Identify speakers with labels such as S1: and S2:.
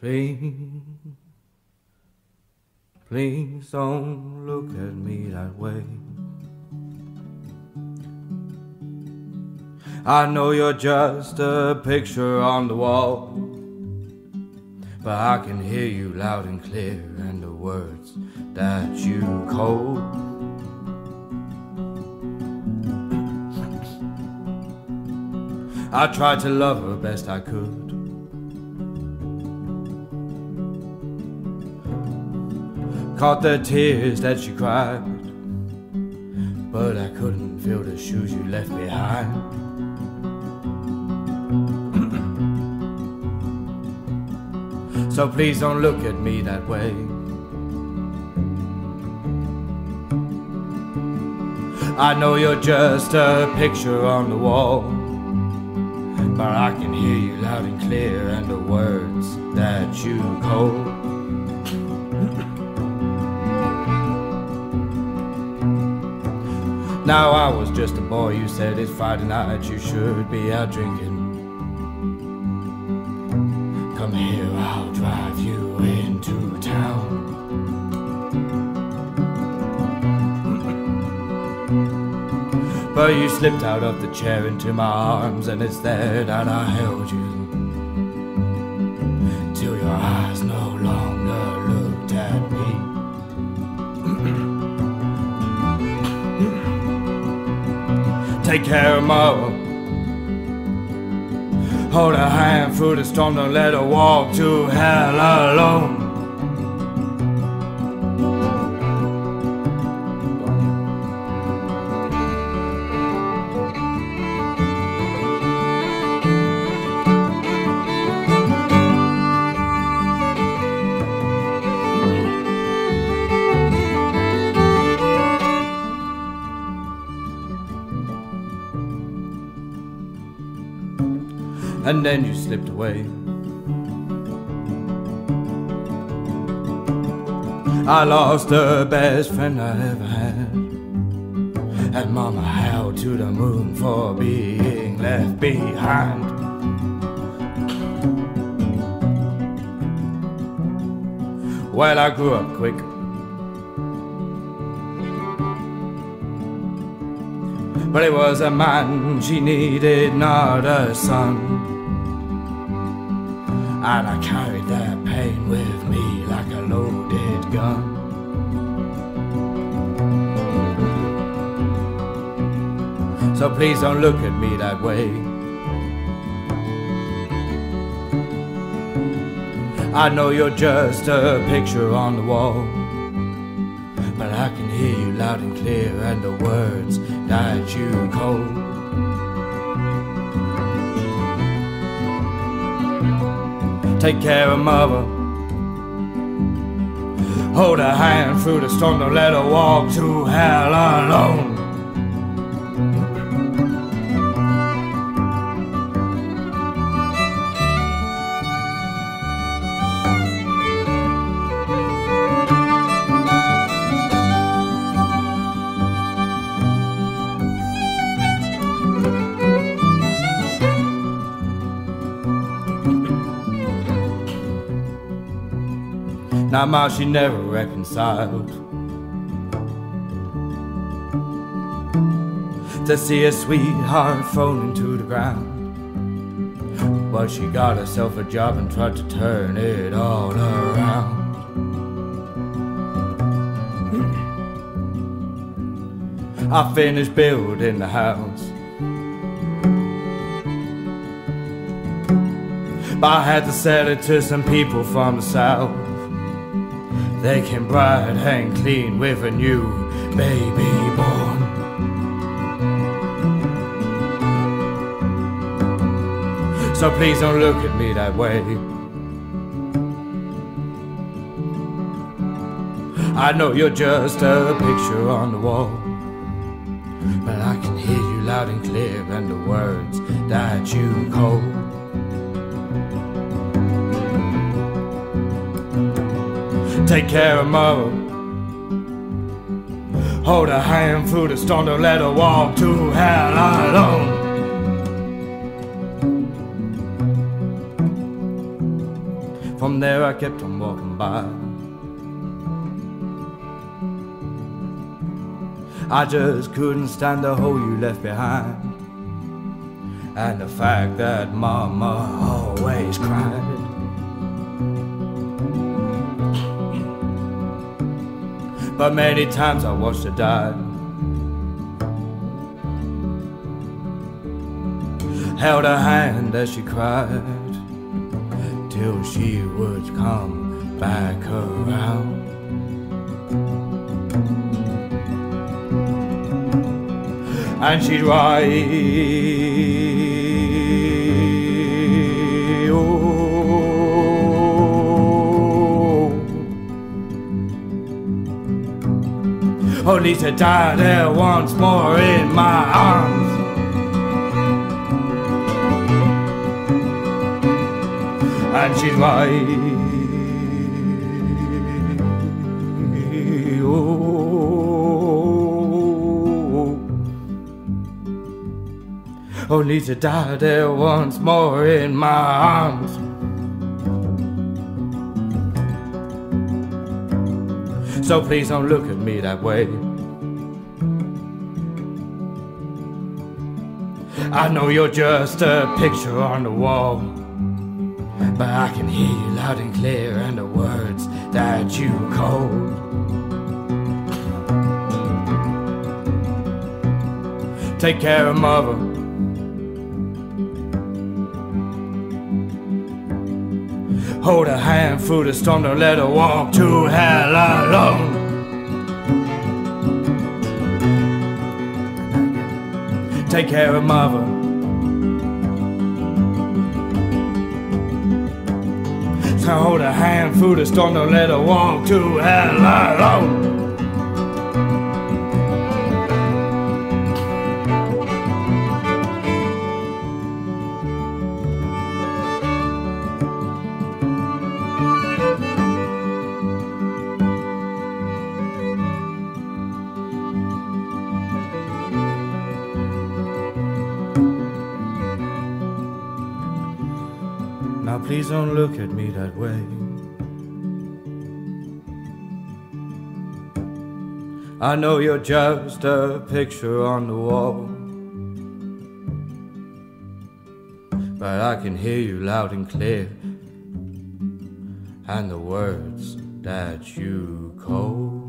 S1: Please, please don't look at me that way. I know you're just a picture on the wall, but I can hear you loud and clear and the words that you call. I tried to love her best I could. Caught the tears that she cried, but I couldn't feel the shoes you left behind. So please don't look at me that way. I know you're just a picture on the wall, but I can hear you loud and clear and the words that you call. Now I was just a boy, you said it's Friday night, you should be out drinking. Come here, I'll drive you into town. But you slipped out of the chair into my arms, and it's there that I held you. Till your eyes no longer Take care of mother. Hold her hand through the storm, don't let her walk to hell alone. And then you slipped away. I lost the best friend I ever had. And Mama howled to the moon for being left behind. Well, I grew up quick. But it was a man she needed, not a son. And I carried that pain with me like a loaded gun. So please don't look at me that way. I know you're just a picture on the wall. But I can hear you loud and clear and the words that you cold. Take care of mother. Hold her hand through the storm, don't let her walk to hell alone. Now, Ma, she never reconciled to see a sweetheart falling to the ground. But she got herself a job and tried to turn it all around. I finished building the house. But I had to sell it to some people from the south. They came bright and clean with a new baby born. So please don't look at me that way. I know you're just a picture on the wall. But I can hear you loud and clear and the words that you call. Take care of mother. Hold her hand through the storm, don't let her walk to hell alone. From from there I kept on walking by. I just couldn't stand the hole you left behind. And the fact that Mama always cried. But many times I watched her die. Held her hand as she cried till she would come back around. And she'd write, oh, Lisa died there once more in my arms. and she's like, oh, Lisa died there once more in my arms. So please don't look at me that way. I know you're just a picture on the wall. But I can hear you loud and clear and the words that you called. Take care of mother. Hold her hand through the storm, don't let her walk to hell alone. Take care of mother. So hold her hand through the storm, don't let her walk to hell alone. Now please don't look at me that way. I know you're just a picture on the wall. But I can hear you loud and clear. And the words that you call.